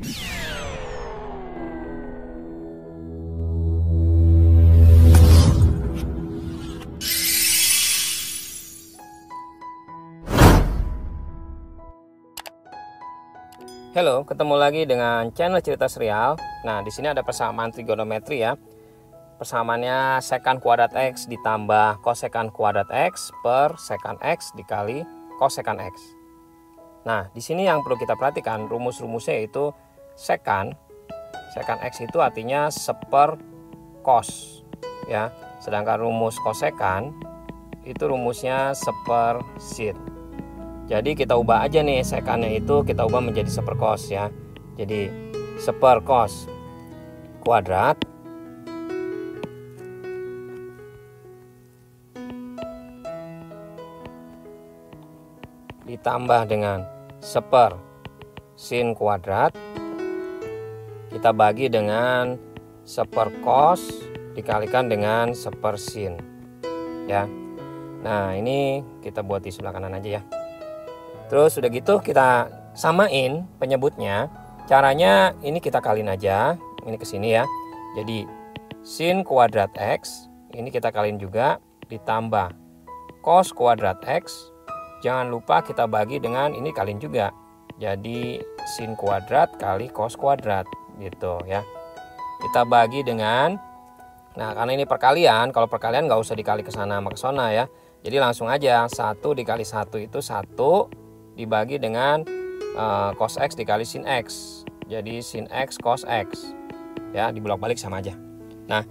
Halo, ketemu lagi dengan channel cerita serial. Nah, di sini ada persamaan trigonometri ya. Persamaannya sekan kuadrat x ditambah kosekan kuadrat x per sekan x dikali kosekan x. Nah, di sini yang perlu kita perhatikan rumus-rumusnya itu sekan. Sekan x itu artinya seper cos ya. Sedangkan rumus kosekan itu rumusnya seper sin. Jadi kita ubah aja nih sekannya itu kita ubah menjadi seperkos ya. Jadi seperkos kuadrat ditambah dengan seper sin kuadrat kita bagi dengan seper cos dikalikan dengan seper sin ya. Nah, ini kita buat di sebelah kanan aja ya. Terus udah gitu kita samain penyebutnya. Caranya ini kita kalin aja, ini ke sini ya. Jadi sin kuadrat x ini kita kalin juga ditambah cos kuadrat x. Jangan lupa kita bagi dengan ini kalin juga. Jadi sin kuadrat kali cos kuadrat gitu ya. Kita bagi dengan Nah, karena ini perkalian, kalau perkalian nggak usah dikali ke sana sama ke sana ya. Jadi langsung aja satu dikali satu itu satu dibagi dengan uh, cos x dikali sin x. Jadi sin x cos x. Ya, dibolak-balik sama aja. Nah,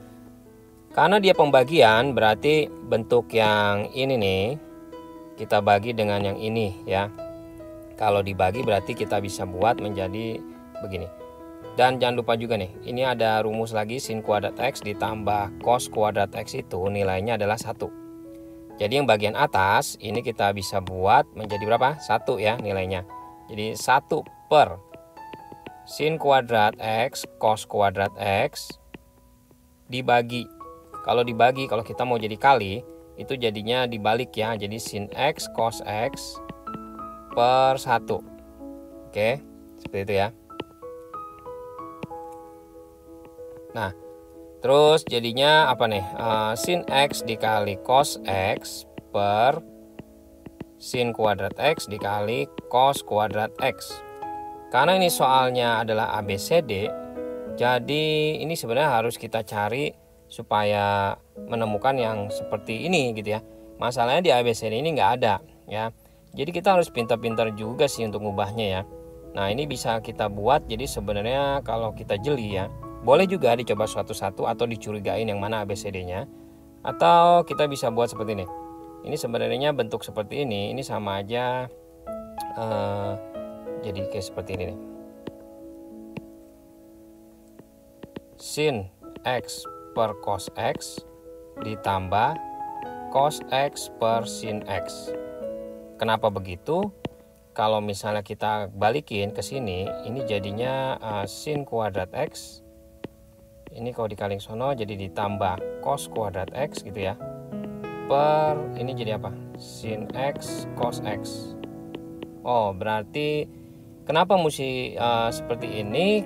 karena dia pembagian berarti bentuk yang ini nih kita bagi dengan yang ini ya. Kalau dibagi berarti kita bisa buat menjadi begini. Dan jangan lupa juga nih, ini ada rumus lagi sin kuadrat x ditambah cos kuadrat x itu nilainya adalah satu. Jadi yang bagian atas ini kita bisa buat menjadi berapa? Satu ya nilainya. Jadi satu per sin kuadrat x cos kuadrat x dibagi. Kalau dibagi, kalau kita mau jadi kali, itu jadinya dibalik ya. Jadi sin x cos x per satu. Oke, seperti itu ya. Nah, Terus jadinya apa nih? Uh, sin X dikali cos X per sin kuadrat X dikali cos kuadrat X. Karena ini soalnya adalah ABCD, jadi ini sebenarnya harus kita cari supaya menemukan yang seperti ini gitu ya. Masalahnya di ABCD ini nggak ada ya. Jadi kita harus pintar-pintar juga sih untuk ngubahnya ya. Nah ini bisa kita buat jadi sebenarnya kalau kita jeli ya boleh juga dicoba satu-satu atau dicurigain yang mana ABCD-nya. Atau kita bisa buat seperti ini. Ini sebenarnya bentuk seperti ini, ini sama aja uh, jadi kayak seperti ini. Sin X per cos X ditambah cos X per sin X. Kenapa begitu? Kalau misalnya kita balikin ke sini, ini jadinya uh, sin kuadrat X ini kalau dikali sono jadi ditambah cos kuadrat x gitu ya. Per ini jadi apa? Sin x cos x. Oh berarti kenapa mesti uh, seperti ini?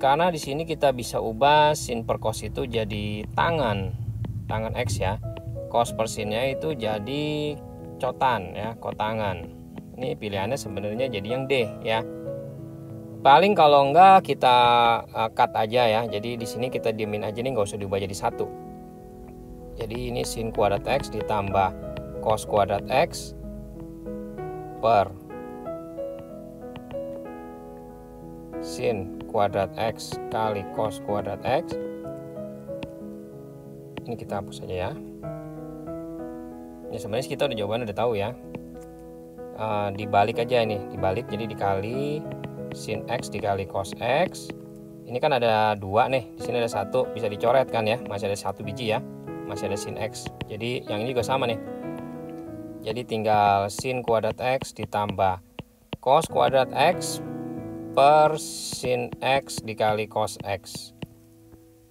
Karena di sini kita bisa ubah sin per cos itu jadi tangan tangan x ya. Cos per sinnya itu jadi cotan ya kotangan. Ini pilihannya sebenarnya jadi yang D ya paling kalau enggak kita uh, cut aja ya. Jadi di sini kita diemin aja nih nggak usah diubah jadi satu. Jadi ini sin kuadrat x ditambah cos kuadrat x per sin kuadrat x kali cos kuadrat x. Ini kita hapus saja ya. Ini sebenarnya kita udah jawaban udah tahu ya. Uh, dibalik aja ini dibalik jadi dikali sin x dikali cos x. Ini kan ada dua nih di sini ada satu bisa dicoret kan ya masih ada satu biji ya masih ada sin x. Jadi yang ini juga sama nih. Jadi tinggal sin kuadrat x ditambah cos kuadrat x per sin x dikali cos x.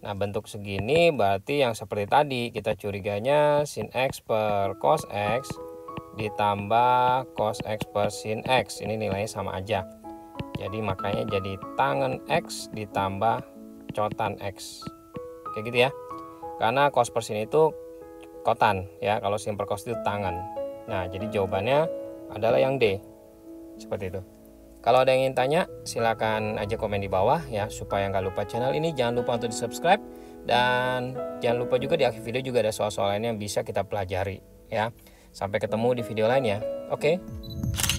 Nah bentuk segini berarti yang seperti tadi kita curiganya sin x per cos x ditambah cos x per sin x. Ini nilainya sama aja jadi makanya jadi tangan X ditambah cotan X. Kayak gitu ya. Karena cos persin itu kotan ya. Kalau simple cos itu tangan. Nah jadi jawabannya adalah yang D. Seperti itu. Kalau ada yang ingin tanya silahkan aja komen di bawah ya. Supaya nggak lupa channel ini jangan lupa untuk di subscribe dan jangan lupa juga di akhir video juga ada soal-soal lain yang bisa kita pelajari ya. Sampai ketemu di video lainnya oke? okay?